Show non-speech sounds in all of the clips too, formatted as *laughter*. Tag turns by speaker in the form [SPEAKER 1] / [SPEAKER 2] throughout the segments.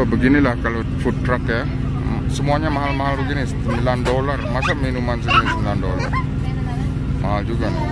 [SPEAKER 1] Oh beginilah kalau food truck ya. Semuanya mahal-mahal begini 9 dolar. Masa minuman segini 9 dolar? Mahal juga nih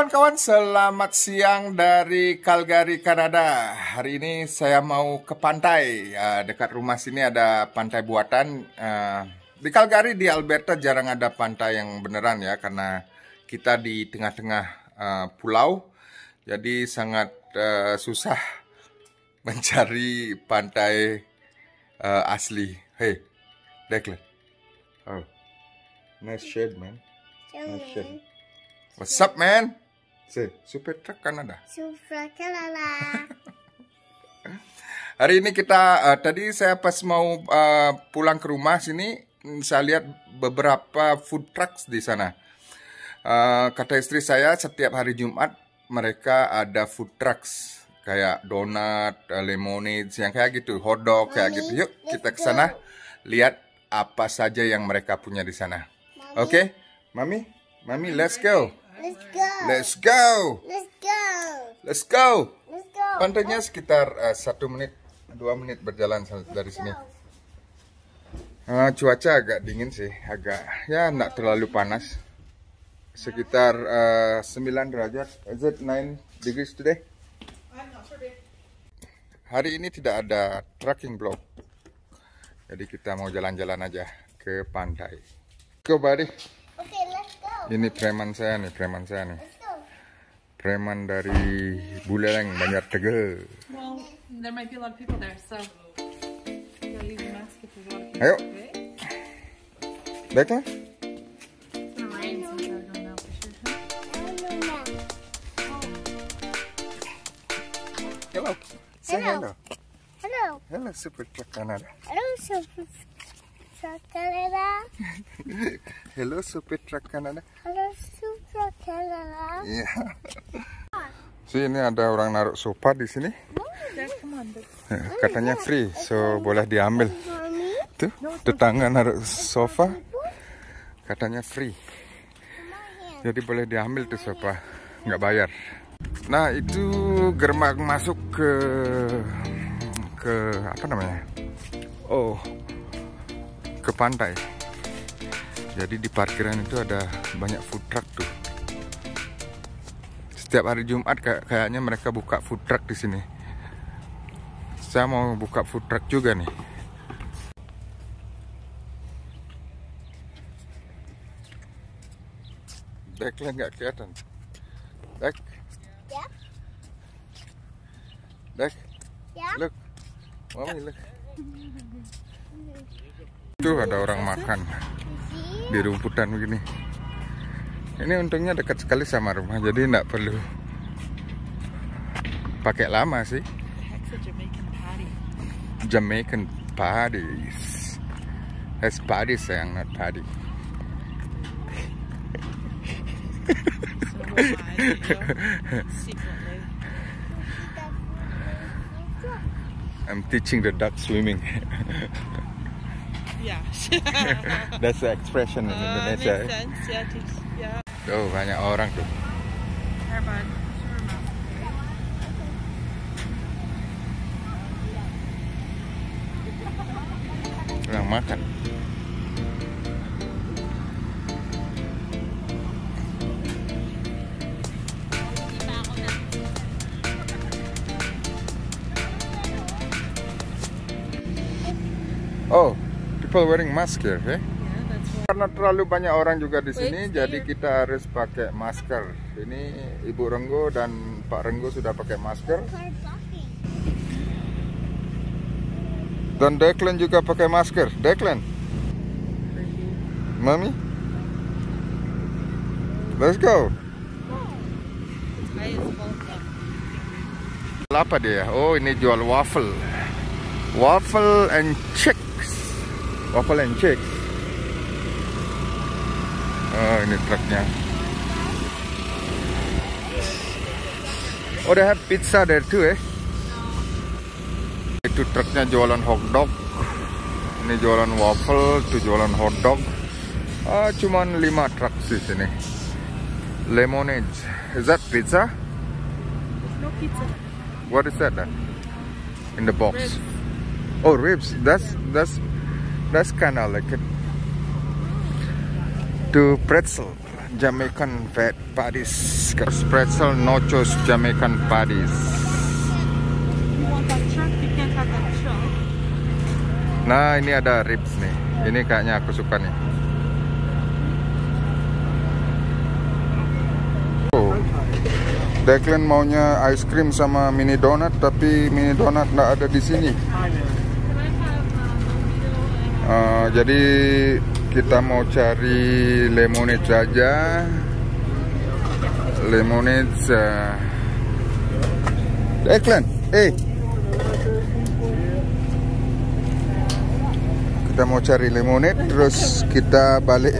[SPEAKER 1] kawan-kawan, selamat siang dari Calgary, Kanada. Hari ini saya mau ke pantai. Uh, dekat rumah sini ada pantai buatan. Uh, di Calgary, di Alberta jarang ada pantai yang beneran ya, karena kita di tengah-tengah uh, pulau. Jadi sangat uh, susah *laughs* mencari pantai uh, asli. Hey, Declan. Oh, nice shade, man. Nice shade. What's up, man? Say, Super Truck Canada.
[SPEAKER 2] Super Canada. *laughs*
[SPEAKER 1] Hari ini kita uh, tadi saya pas mau uh, pulang ke rumah sini saya lihat beberapa food trucks di sana. Uh, kata istri saya setiap hari Jumat mereka ada food trucks kayak donat, uh, lemonade, yang kayak gitu, hotdog kayak gitu. Yuk kita ke sana lihat apa saja yang mereka punya di sana. Oke, okay? Mami, Mami, let's go.
[SPEAKER 2] Let's go.
[SPEAKER 1] Let's go.
[SPEAKER 2] Let's go.
[SPEAKER 1] Let's go.
[SPEAKER 2] Let's go.
[SPEAKER 1] Pantainya sekitar uh, satu menit, dua menit berjalan dari sini. Uh, cuaca agak dingin sih, agak ya tidak terlalu panas. Sekitar uh, 9 derajat. Is it 9 degrees today? Hari ini tidak ada trekking block. Jadi kita mau jalan-jalan aja ke pantai. Go buddy. Ini preman saya nih, preman saya nih. Preman dari Buleleng, Banjar Tegel.
[SPEAKER 3] Well, there might be a lot of people there, so.
[SPEAKER 1] Ayo, baiklah. Hello. Say hello.
[SPEAKER 2] Hello. Hello.
[SPEAKER 1] Hello, Super Truck Canada.
[SPEAKER 2] Hello, Super Truck Canada. *laughs*
[SPEAKER 1] Hello, Super Truck Canada.
[SPEAKER 2] Hello, Super Canada.
[SPEAKER 1] Iya. Sih ini ada orang naruh sofa di sini.
[SPEAKER 3] But *laughs*
[SPEAKER 1] Katanya free, so boleh diambil. Tuh, tetangga naruh sofa. Katanya free. Jadi boleh diambil tuh sofa, nggak bayar. Nah itu gerbang masuk ke ke apa namanya? Oh, ke pantai. Jadi di parkiran itu ada banyak food truck tuh. Setiap hari Jumat kayak- kayaknya mereka buka food truck di sini. Saya mau buka food truck juga nih. Declan nggak kelihatan. Dek,
[SPEAKER 2] ya?
[SPEAKER 1] Dek,
[SPEAKER 2] Ya?
[SPEAKER 1] look, mami look. *laughs* Tuh ada orang makan di rumputan begini. Ini untungnya dekat sekali sama rumah, jadi nggak perlu pakai lama sih.
[SPEAKER 3] Jamaican
[SPEAKER 1] parties. That's parties sayang, not party. I'm teaching the duck swimming. *laughs*
[SPEAKER 3] Yeah. *laughs*
[SPEAKER 1] That's the expression in
[SPEAKER 3] Uh,
[SPEAKER 1] Indonesia.
[SPEAKER 3] makes sense. Yeah, teach, yeah.
[SPEAKER 1] Tuh banyak orang tuh.
[SPEAKER 3] Here, bud. Show her mouth, okay?
[SPEAKER 1] Orang makan. People wearing mask here, eh?
[SPEAKER 3] Yeah, that's what.
[SPEAKER 1] Karena terlalu banyak orang juga di sini,
[SPEAKER 3] Wait,
[SPEAKER 1] jadi
[SPEAKER 3] here.
[SPEAKER 1] kita harus pakai masker. Ini Ibu Renggo dan Pak Renggo sudah pakai masker. Dan Declan juga pakai masker. Declan, Mami, let's go. Apa dia? Oh, ini jual waffle. Waffle and chicks. Waffle and chicks. Oh, ini truknya. Oh, they have pizza there too, eh? Itu truknya jualan hotdog. Ini jualan waffle, itu jualan hotdog. Ah, cuman 5 truk sih sini. Lemonade. Is that pizza?
[SPEAKER 3] No pizza.
[SPEAKER 1] What is that then? In the box.
[SPEAKER 3] Ribs.
[SPEAKER 1] Oh, ribs. That's that's that's kind of like it. To pretzel, Jamaican fat patties. Pretzel nachos, Jamaican patties.
[SPEAKER 3] You want that chunk? You can't have that chunk.
[SPEAKER 1] Nah, ini ada ribs nih. Ini kayaknya aku suka nih. Oh. Declan maunya ice cream sama mini donat, tapi mini donat nggak ada di sini.
[SPEAKER 3] Can I have uh,
[SPEAKER 1] Uh, jadi kita mau cari lemonade saja. Lemonade. Declan, eh. Kita mau cari lemonade, terus kita balik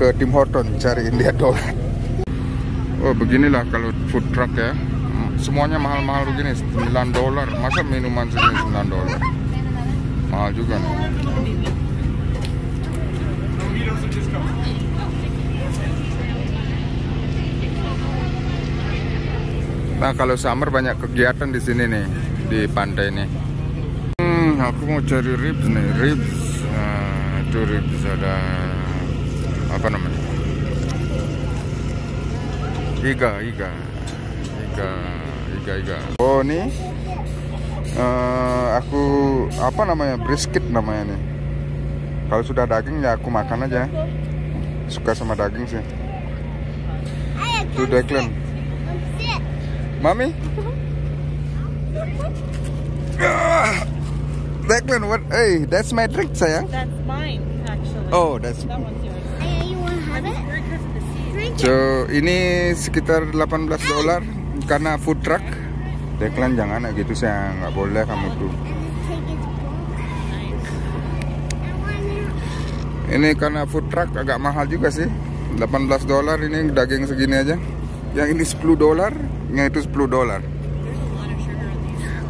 [SPEAKER 1] ke Tim Horton cari India donat. Oh beginilah kalau food truck ya. Semuanya mahal-mahal begini 9 dolar. Masa minuman segini 9 dolar? Mahal juga nih. Nah kalau summer banyak kegiatan di sini nih di pantai ini. Hmm, aku mau cari ribs nih, ribs. Nah, itu ribs ada apa namanya? Iga, iga, iga, iga, iga. Oh nih, eh, aku apa namanya brisket namanya nih. Kalau sudah daging ya aku makan aja. Suka sama daging sih. Tuh Declan. Mami? *laughs* Declan, what? Hey, that's my drink, sayang.
[SPEAKER 3] That's mine, actually.
[SPEAKER 1] Oh, that's.
[SPEAKER 3] That one's yours.
[SPEAKER 2] You have it.
[SPEAKER 1] So, ini sekitar 18 dolar karena food truck. Declan jangan kayak gitu sayang, nggak boleh kamu tuh. Ini karena food truck agak mahal juga sih. 18 dolar ini daging segini aja. Yang ini 10 dolar, yang itu 10 dolar.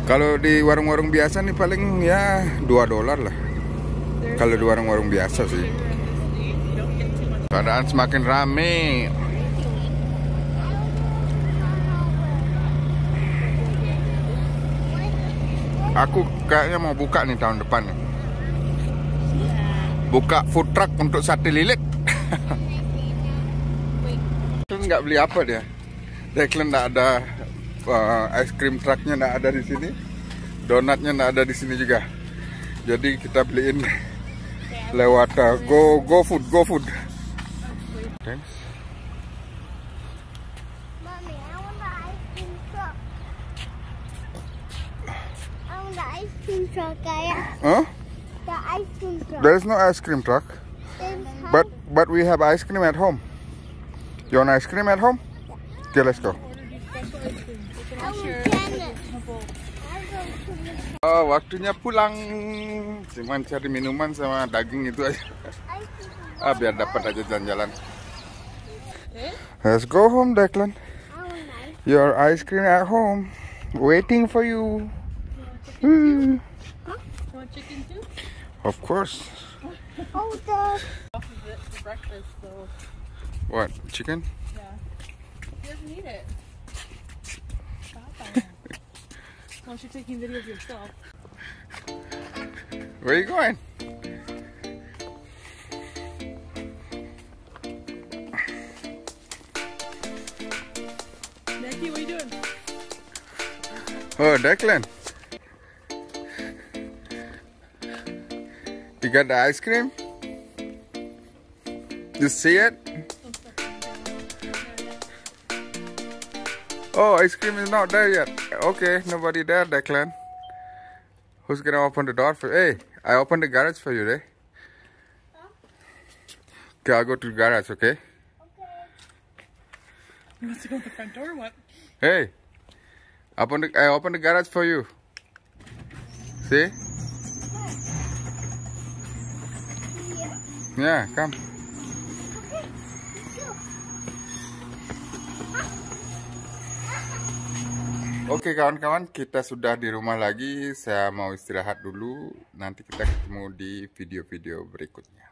[SPEAKER 1] Kalau di warung-warung biasa nih paling ya 2 dolar lah. Kalau di warung-warung biasa sih. Keadaan semakin rame. Aku kayaknya mau buka nih tahun depan nih. Buka food truck untuk sate lilit. Declan nggak beli apa dia? Declan nggak ada uh, ice cream trucknya nggak ada di sini. Donatnya nggak ada di sini juga. Jadi kita beliin lewat uh, go go food go food. Thanks.
[SPEAKER 2] Mommy, I want the ice cream truck. I want the ice cream truck, Ayah.
[SPEAKER 1] Huh?
[SPEAKER 2] The ice cream truck.
[SPEAKER 1] There is no ice cream truck, but but we have ice cream at home. You want ice cream at home? Okay, let's go.
[SPEAKER 2] I
[SPEAKER 1] Oh, waktunya pulang. Cuman cari minuman sama daging itu aja. Ah, biar dapat aja jalan-jalan. Let's go home, Declan.
[SPEAKER 2] I
[SPEAKER 1] Your ice cream at home, waiting for you. Ooh.
[SPEAKER 3] You want chicken too?
[SPEAKER 1] Of course.
[SPEAKER 2] Oh, the
[SPEAKER 3] Off of it for breakfast, so
[SPEAKER 1] What? Chicken?
[SPEAKER 3] yeah. He doesn't eat it. *laughs* Stop that. Unless you're taking videos yourself.
[SPEAKER 1] Where you going?
[SPEAKER 3] Becky, what are you doing?
[SPEAKER 1] Oh, Declan. You got the ice cream? You see it? Oh, ice cream is not there yet. Okay, nobody there, Declan. Who's gonna open the door for Hey, I opened the garage for you, eh? Okay, I'll go to the garage, okay? Okay.
[SPEAKER 3] You want to go to the front door or what?
[SPEAKER 1] Hey, open the, I opened the garage for you. See? Yeah, come. Oke kawan-kawan, kita sudah di rumah lagi. Saya mau istirahat dulu. Nanti kita ketemu di video-video berikutnya.